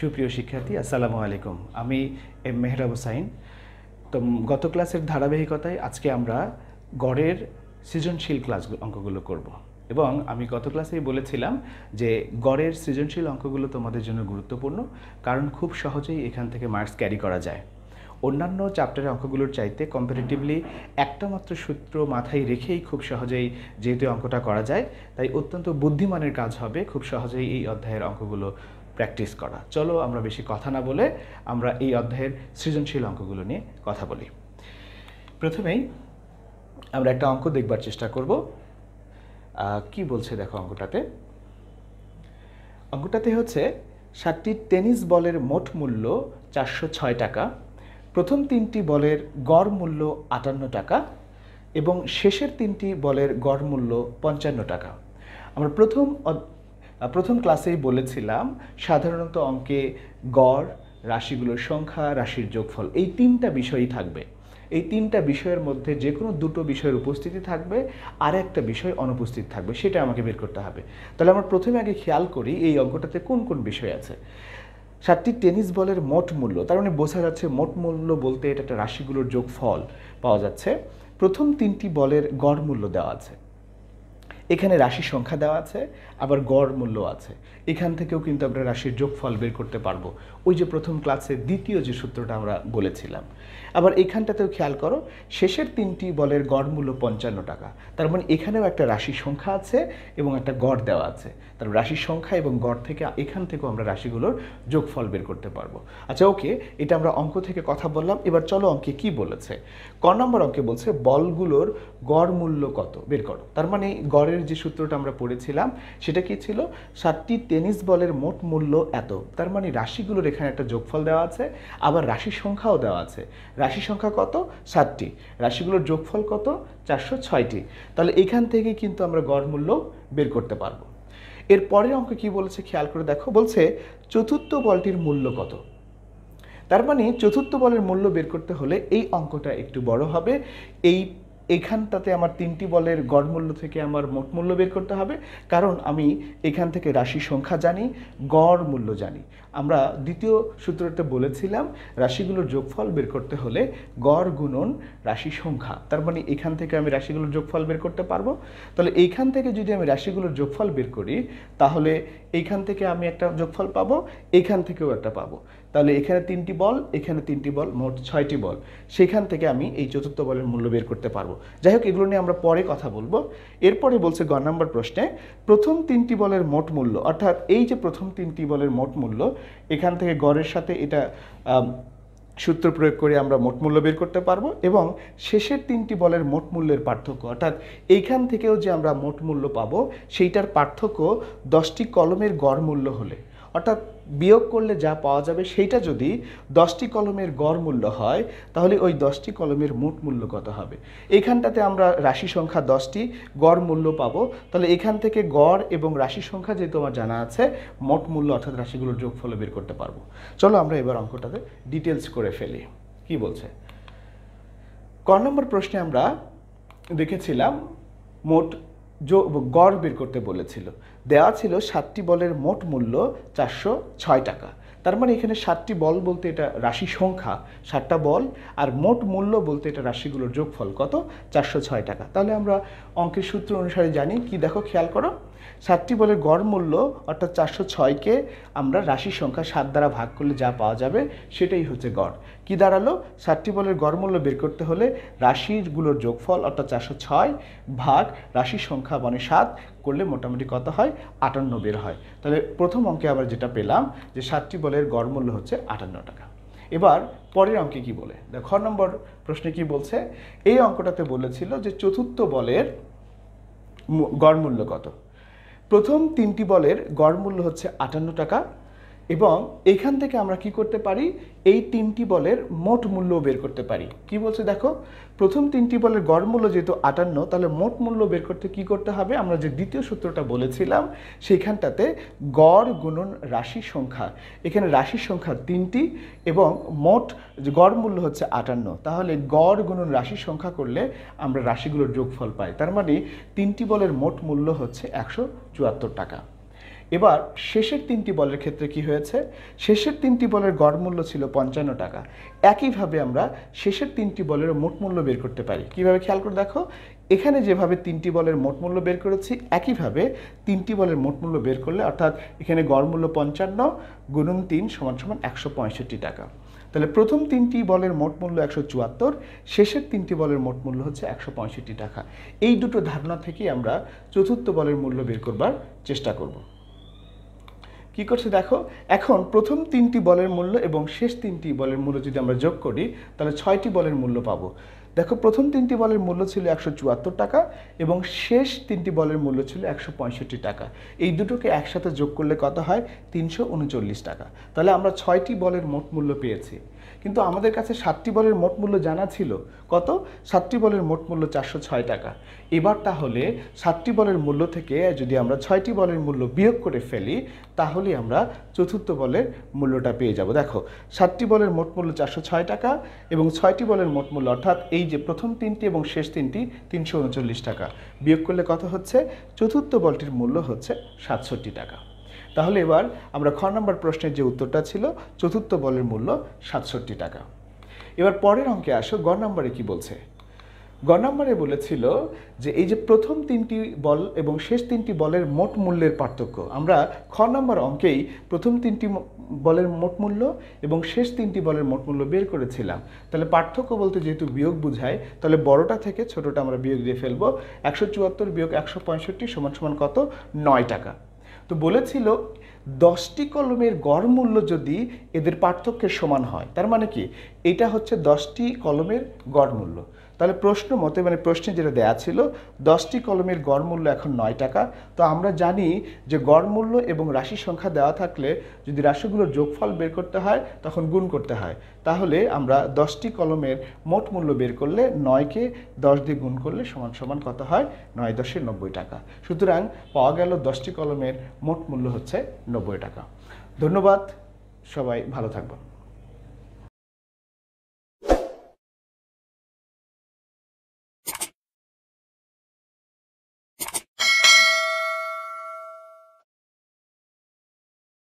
সুপ্রিয় শিক্ষার্থী, আসসালামু আলাইকুম। আমি এম মেহরাব হোসাইন। তো গত ক্লাসের ধারাবাহিকতায় আজকে আমরা গড়ের সৃজনশীল ক্লাস অঙ্কগুলো করব। এবং আমি গত ক্লাসেই বলেছিলাম যে গড়ের সৃজনশীল অঙ্কগুলো তোমাদের জন্য গুরুত্বপূর্ণ, কারণ খুব সহজেই এখান থেকে মার্কস ক্যারি করা যায়। অন্যান্য চ্যাপ্টারের অঙ্কগুলোর চাইতে কম্পারেটিভলি একটা মাত্র সূত্র মাথায় রেখেই খুব সহজেই যেহেতু অঙ্কটা করা যায়, তাই অত্যন্ত বুদ্ধিমানের কাজ হবে, খুব সহজেই এই অধ্যায়ের অঙ্কগুলো প্র্যাকটিস করা। চলো আমরা বেশি কথা না বলে আমরা এই অধ্যায়ের সৃজনশীল অঙ্কগুলো নিয়ে কথা বলি। প্রথমেই আমরা একটা অঙ্ক দেখবার চেষ্টা করব। কি বলছে দেখো অঙ্কটাতে? অঙ্কটাতে হচ্ছে সাতটি টেনিস বলের মোট মূল্য চারশো ছয় টাকা, প্রথম তিনটি বলের গড় মূল্য আটান্ন টাকা এবং শেষের তিনটি বলের গড় মূল্য পঞ্চান্ন টাকা। আমরা প্রথম প্রথম ক্লাসেই বলেছিলাম, সাধারণত অঙ্কে গড়, রাশিগুলোর সংখ্যা, রাশির যোগফল, এই তিনটা বিষয়ই থাকবে। এই তিনটা বিষয়ের মধ্যে যে কোনো দুটো বিষয়ের উপস্থিতি থাকবে আর একটা বিষয় অনুপস্থিত থাকবে, সেটা আমাকে বের করতে হবে। তাহলে আমরা প্রথমে আগে খেয়াল করি এই অঙ্কটাতে কোন কোন বিষয় আছে। সাতটি টেনিস বলের মোট মূল্য, তার মানে বোঝা যাচ্ছে মোট মূল্য বলতে এটা একটা রাশিগুলোর যোগফল পাওয়া যাচ্ছে। প্রথম তিনটি বলের গড় মূল্য দেওয়া আছে। এখানে রাশির সংখ্যা দেওয়া আছে, আবার গড় মূল্য আছে। এখান থেকেও কিন্তু আমরা রাশির যোগফল বের করতে পারব। ওই যে প্রথম ক্লাসে দ্বিতীয় যে সূত্রটা আমরা বলেছিলাম। আবার এখানটাতেও খেয়াল করো, শেষের তিনটি বলের গড় মূল্য পঞ্চান্ন টাকা। তার মানে এখানেও একটা রাশির সংখ্যা আছে এবং একটা গড় দেওয়া আছে। তার রাশির সংখ্যা এবং গড় থেকে এখান থেকেও আমরা রাশিগুলোর যোগফল বের করতে পারব। আচ্ছা ওকে, এটা আমরা অঙ্ক থেকে কথা বললাম। এবার চলো অঙ্কে কি বলেছে? ক নম্বর অঙ্কে বলছে, বলগুলোর গড় মূল্য কত? বের করো। তার মানে গড়ের যে সূত্রটা আমরা পড়েছিলাম, সেটা কি ছিল? সাতটি টেনিস বলের মোট মূল্য এত। তার মানে রাশিগুলোর এখানে একটা যোগফল দেওয়া আছে, আবার রাশির সংখ্যাও দেওয়া আছে। রাশি সংখ্যা কত? সাতটি। রাশিগুলোর যোগফল কত? চারশো ছয়টি। তাহলে এখান থেকে কিন্তু আমরা গড় মূল্য বের করতে পারব। এর পরের অঙ্ক কি বলেছে খেয়াল করে দেখো? বলছে চতুর্থ বলটির মূল্য কত? তার মানে চতুর্থ বলের মূল্য বের করতে হলে এই অঙ্কটা একটু বড় হবে। এই এখানটাতে আমার তিনটি বলের গড় মূল্য থেকে আমার মোট মূল্য বের করতে হবে। কারণ আমি এখান থেকে রাশি সংখ্যা জানি, গড় মূল্য জানি। আমরা দ্বিতীয় সূত্রতে বলেছিলাম, রাশিগুলোর যোগফল বের করতে হলে গড় গুণন রাশি সংখ্যা। তার মানে এখান থেকে আমি রাশিগুলোর যোগফল বের করতে পারব। তাহলে এইখান থেকে যদি আমি রাশিগুলোর যোগফল বের করি, তাহলে এইখান থেকে আমি একটা যোগফল পাবো, এইখান থেকেও একটা পাবো। তাহলে এখানে তিনটি বল, এখানে তিনটি বল, মোট ছয়টি বল। সেখান থেকে আমি এই চতুর্থ বলের মূল্য বের করতে পারব। যাই হোক, এগুলো নিয়ে আমরা পরে কথা বলব। এরপরে বলছে গ নম্বর প্রশ্নে, প্রথম তিনটি বলের মোট মূল্য, অর্থাৎ এই যে প্রথম তিনটি বলের মোট মূল্য, এখান থেকে গড়ের সাথে এটা সূত্র প্রয়োগ করে আমরা মোট মূল্য বের করতে পারব এবং শেষের তিনটি বলের মোট মূল্যের পার্থক্য, অর্থাৎ এইখান থেকেও যে আমরা মোট মূল্য পাবো, সেইটার পার্থক্য দশটি কলমের গড় মূল্য হলে। অর্থাৎ বিয়োগ করলে যা পাওয়া যাবে সেইটা যদি দশটি কলমের গড় মূল্য হয়, তাহলে ওই দশটি কলমের মোট মূল্য কত হবে? এখানটাতে আমরা রাশি সংখ্যা দশটি, গড় মূল্য পাবো। তাহলে এখান থেকে গড় এবং রাশি সংখ্যা যেহেতু আমার জানা আছে, মোট মূল্য অর্থাৎ রাশিগুলোর যোগফল বের করতে পারব। চলো আমরা এবার অঙ্কটাতে ডিটেলস করে ফেলি। কি বলছে? ক নম্বর প্রশ্নে আমরা দেখেছিলাম, মোট গড় বের করতে বলেছিল। দেওয়া ছিল সাতটি বলের মোট মূল্য চারশো ছয় টাকা। তার মানে এখানে সাতটি বল বলতে এটা রাশি সংখ্যা, সাতটা বল, আর মোট মূল্য বলতে এটা রাশিগুলোর যোগফল কত? চারশো ছয় টাকা। তাহলে আমরা অঙ্কের সূত্র অনুসারে জানি। কি দেখো, খেয়াল করো। সাতটি বলের গড় মূল্য অর্থাৎ চারশো ছয়কে আমরা রাশি সংখ্যা সাত দ্বারা ভাগ করলে যা পাওয়া যাবে সেটাই হচ্ছে গড়। কি দাঁড়াল? সাতটি বলের গড় মূল্য বের করতে হলে রাশিগুলোর যোগফল অর্থাৎ চারশো ছয় ভাগ রাশির সংখ্যা মানে সাত করলে মোটামুটি কত হয়? আটান্ন বের হয়। তাহলে প্রথম অঙ্কে আবার যেটা পেলাম যে সাতটি বলের গড় মূল্য হচ্ছে আটান্ন টাকা। এবার পরের অঙ্কে কি বলে? দেখো নম্বর প্রশ্নে কি বলছে? এই অঙ্কটাতে বলেছিল যে চতুর্থ বলের মূ- গড় মূল্য কত? প্রথম তিনটি বলের গড় মূল্য হচ্ছে আটান্ন টাকা। এবং এখান থেকে আমরা কি করতে পারি? এই তিনটি বলের মোট মূল্য বের করতে পারি। কি বলছে দেখো? প্রথম তিনটি বলের গড় মূল্য যেহেতু আটান্ন, তাহলে মোট মূল্য বের করতে কি করতে হবে? আমরা যে দ্বিতীয় সূত্রটা বলেছিলাম, সেইখানটাতে গড় গুণন রাশি সংখ্যা। এখানে রাশির সংখ্যা তিনটি এবং মোট গড় মূল্য হচ্ছে আটান্ন। তাহলে গড় গুণন রাশি সংখ্যা করলে আমরা রাশিগুলোর যোগফল পাই। তার মানে তিনটি বলের মোট মূল্য হচ্ছে একশো চুয়াত্তর টাকা। এবার শেষের তিনটি বলের ক্ষেত্রে কি হয়েছে? শেষের তিনটি বলের গড় মূল্য ছিল পঞ্চান্ন টাকা। একইভাবে আমরা শেষের তিনটি বলের মোট মূল্য বের করতে পারি। কীভাবে খেয়াল করে দেখো? এখানে যেভাবে তিনটি বলের মোট মূল্য বের করেছি, একইভাবে তিনটি বলের মোট মূল্য বের করলে অর্থাৎ এখানে গড় মূল্য পঞ্চান্ন গুণন তিন সমান সমান একশো পঁয়ষট্টি টাকা। তাহলে প্রথম তিনটি বলের মোট মূল্য একশো চুয়াত্তর, শেষের তিনটি বলের মোট মূল্য হচ্ছে একশো পঁয়ষট্টি টাকা। এই দুটো ধারণা থেকেই আমরা চতুর্থ বলের মূল্য বের করবার চেষ্টা করব। কি করছে দেখো? এখন প্রথম তিনটি বলের মূল্য এবং শেষ তিনটি বলের মূল্য যদি আমরা যোগ করি, তাহলে ছয়টি বলের মূল্য পাব। দেখো, প্রথম তিনটি বলের মূল্য ছিল একশো চুয়াত্তর টাকা এবং শেষ তিনটি বলের মূল্য ছিল একশো পঁয়ষট্টি টাকা। এই দুটোকে একসাথে যোগ করলে কত হয়? তিনশো উনচল্লিশ টাকা। তাহলে আমরা ছয়টি বলের মোট মূল্য পেয়েছি। কিন্তু আমাদের কাছে সাতটি বলের মোট মূল্য জানা ছিল। কত? সাতটি বলের মোট মূল্য চারশো ছয় টাকা। এবার তাহলে সাতটি বলের মূল্য থেকে যদি আমরা ছয়টি বলের মূল্য বিয়োগ করে ফেলি, তাহলে আমরা চতুর্থ বলের মূল্যটা পেয়ে যাব। দেখো, সাতটি বলের মোট মূল্য চারশো ছয় টাকা এবং ছয়টি বলের মোট মূল্য অর্থাৎ এই যে প্রথম তিনটি এবং শেষ তিনটি, তিনশো উনচল্লিশ টাকা। বিয়োগ করলে কত হচ্ছে? চতুর্থ বলটির মূল্য হচ্ছে সাতষট্টি টাকা। তাহলে এবার আমরা খ নম্বর প্রশ্নের যে উত্তরটা ছিল, চতুর্থ বলের মূল্য সাতষট্টি টাকা। এবার পরের অঙ্কে আসো, গ নম্বরে কি বলছে? গ নম্বরে বলেছিল যে এই যে প্রথম তিনটি বল এবং শেষ তিনটি বলের মোট মূল্যের পার্থক্য, আমরা খ নম্বর অঙ্কেই প্রথম তিনটি বলের মোট মূল্য এবং শেষ তিনটি বলের মোট মূল্য বের করেছিলাম। তাহলে পার্থক্য বলতে যেহেতু বিয়োগ বুঝায়, তাহলে বড়টা থেকে ছোটটা আমরা বিয়োগ দিয়ে ফেলব। একশো চুয়াত্তর বিয়োগ একশো পঁয়ষট্টি সমান সমান কত? নয় টাকা। তো বলেছিল দশটি কলমের গড় মূল্য যদি এদের পার্থক্যের সমান হয়, তার মানে কি? এটা হচ্ছে দশটি কলমের গড় মূল্য। তাহলে প্রশ্ন মতে মানে প্রশ্নে যেটা দেয়া ছিল, দশটি কলমের গড় মূল্য এখন নয় টাকা। তো আমরা জানি যে গড় মূল্য এবং রাশি সংখ্যা দেওয়া থাকলে যদি রাশিগুলোর যোগফল বের করতে হয়, তখন গুণ করতে হয়। তাহলে আমরা দশটি কলমের মোট মূল্য বের করলে নয়কে দশ দিয়ে গুণ করলে সমান সমান কত হয়? নয় দশে নব্বই টাকা। সুতরাং পাওয়া গেল দশটি কলমের মোট মূল্য হচ্ছে নব্বই টাকা। ধন্যবাদ। সবাই ভালো থাকবেন।